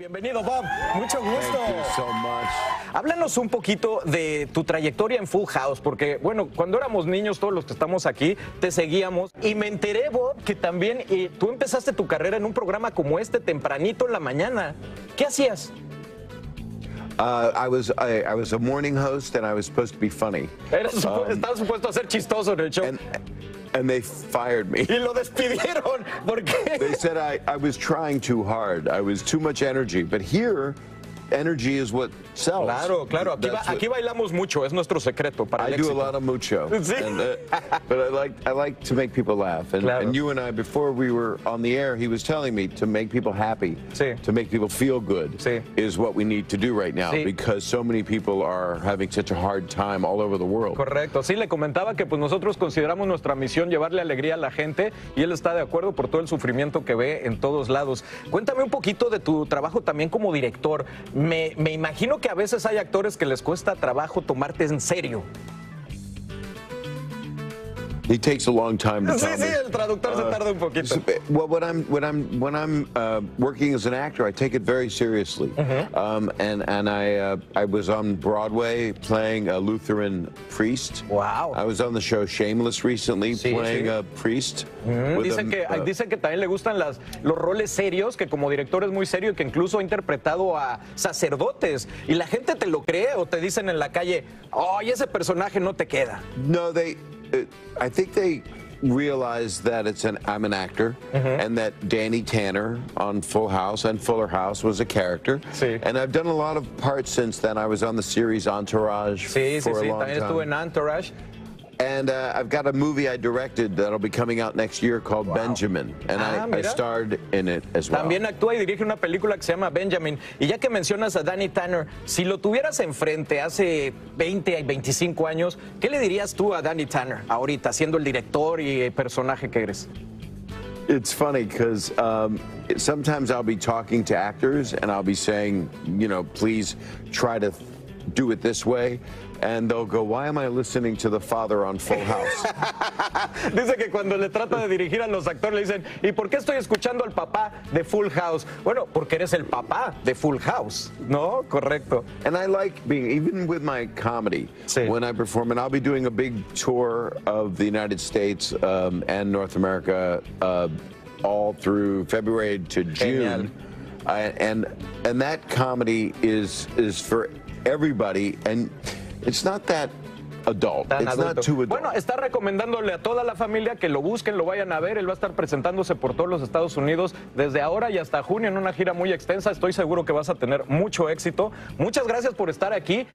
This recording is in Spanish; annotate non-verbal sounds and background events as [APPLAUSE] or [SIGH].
Bienvenido, Bob. Mucho gusto. Thank you so much. Háblanos un poquito de tu trayectoria en Full House, porque, bueno, cuando éramos niños, todos los que estamos aquí, te seguíamos. Y me enteré, Bob, que también eh, tú empezaste tu carrera en un programa como este, tempranito en la mañana. ¿Qué hacías? Uh, I was I, I was a morning host and I was supposed to be funny, Eras supu- estabas supuesto a ser chistoso en el show. Um, and and they fired me. y lo despidieron. ¿Por They said I, I was trying too hard. I was too much energy. But here, energy is what sells. Claro, claro. Aquí, ba- aquí bailamos mucho, es nuestro secreto para el I do a lot of mucho, [LAUGHS] Sí. and, uh, but I like I like to make people laugh. And, Claro. and you and I, before we were on the air, he was telling me to make people happy, Sí. to make people feel good, Sí. is what we need to do right now Sí. because so many people are having such a hard time all over the world. Correcto, sí, le comentaba que pues nosotros consideramos nuestra misión llevarle alegría a la gente y él está de acuerdo por todo el sufrimiento que ve en todos lados. Cuéntame un poquito de tu trabajo también como director. Me, imagino que a veces hay actores que les cuesta trabajo tomarte en serio. It takes a long time to Sí, sí, el traductor se tarda un poquito. So, well, when I'm when I'm when I'm uh, working as an actor, I take it very seriously. Mm-hmm. Um, and and I uh, I was on Broadway playing a Lutheran priest. Wow. I was on the show Shameless recently Sí, playing a priest. Mm, with Dice a- que, uh, dice que también le gustan las, los roles serios, que como director es muy serio y que incluso ha interpretado a sacerdotes. Y la gente te lo cree o te dicen en la calle, ay, ese personaje no te queda. No, they. Uh, I think they realize that it's an I'm an actor, Mm-hmm. and that Danny Tanner on Full House and Fuller House was a character. Sí. And I've done a lot of parts since then. I was on the series Entourage Sí, for sí, a long también estuvo en time, Entourage. And uh, I've got a movie I directed that'll be coming out next year called Benjamin, and Ah, I, I starred in it as well. También actúa y dirige una película que se llama Benjamin. Y ya que mencionas a Danny Tanner, si lo tuvieras enfrente hace 20 y 25 años, ¿qué le dirías tú a Danny Tanner ahorita, siendo el director y el personaje que eres? It's funny because um, sometimes I'll be talking to actors and I'll be saying, you know, please try to do it this way. And they'll go, why am I listening to the father on Full House? [LAUGHS] Dice que cuando le trata de dirigir a los actores le dicen, ¿y por qué estoy escuchando al papá de Full House? Bueno, porque eres el papá de Full House, ¿no? Correcto. and I like being, even with my comedy, Sí. when I perform, and I'll be doing a big tour of the United States um, and North America uh, all through February to Genial. June. I, and and that comedy is is for everybody, and it's not that adult. It's not too adult. Bueno, está recomendándole a toda la familia que lo busquen, lo vayan a ver. Él va a estar presentándose por todos los Estados Unidos desde ahora y hasta junio en una gira muy extensa. Estoy seguro que vas a tener mucho éxito. Muchas gracias por estar aquí.